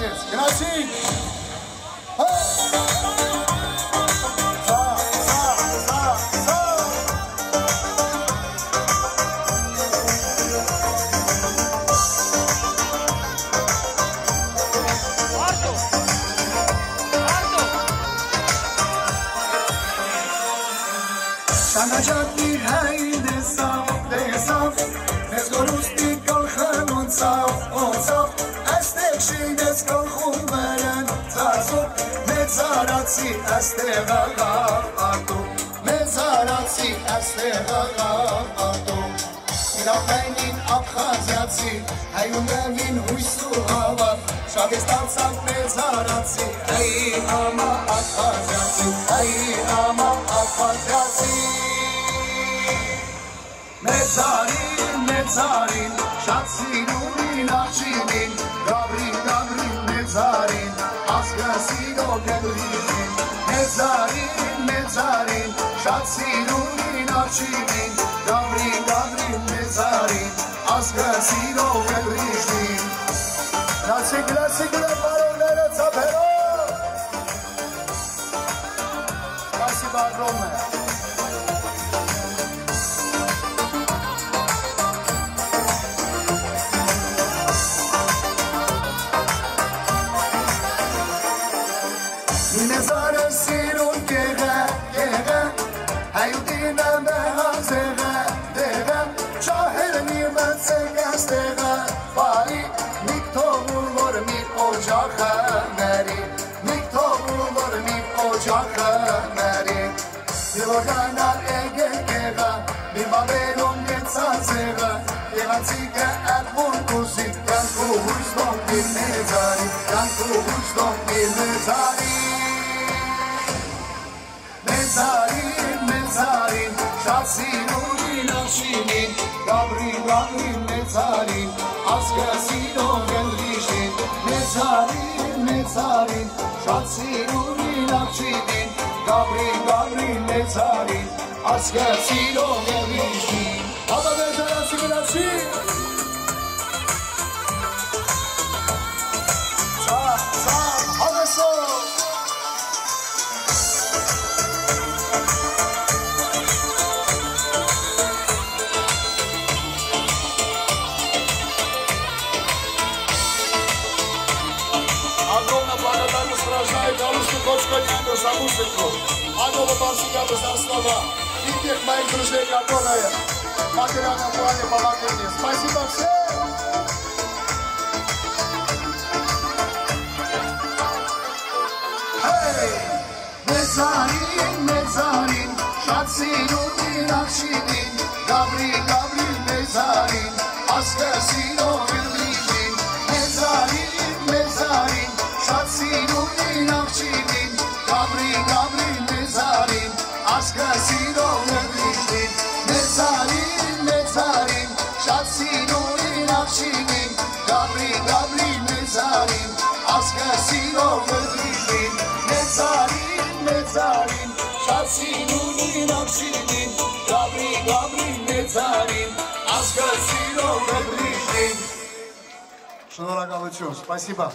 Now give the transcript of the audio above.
Gracias, gracias. Sana can bir hayde արացի այստեղ աղա արտում, մեծ արացի այստեղ աղա արտում, Իրապայնին ապխազյացի, հայունևին հույսու հավատ, շավես տանցանք մեզ արացի, հայի ամա ապխազյացի, հայի ամա ապխազյացի։ Մեծարին, մեծարին, շատ սիրունին աղջինին, սիրողներին, մեծարին, մեծարին, շատ սիրունին արջինին, գավրին, գավրին, մեծարին, ազգը սիրող է բրիշին։ Լացիկ, լացիկ, լը պարորները ծապերով, կասի բարրոմ է։ نظر سیرون که غه که غه هیو دینم به هاز غه دغه چاهر نیمت سگست غه باری نیک تو بولور می اوجاخ مری نیک تو بولور می اوجاخ مری Yılganar ege gega Bir baberum yetsan zega Yevatsike el vurkusit Kan kuhuz don bir nezari Kan kuhuz don bir nezari մեծարին, շատ սիրունին աղջինին, գաբրին, գաբրին, մեծարին, ասկը սիրո գլրիշին, մեծարին, մեծարին, շատ սիրունին աղջինին, գաբրին, գաբրին, մեծարին, ասկը սիրո уважаем Галушку Кочконяна за музыку. Анова Барсика Базарслава. И тех моих друзей, которые в материальном плане помогли мне. Спасибо всем! მეზარინ მეზარინ შაცინული ნახშინი გაბრი გაბრი მეზარინ ასკასინ գլրիշին, Շնորհակալություն, спасибо.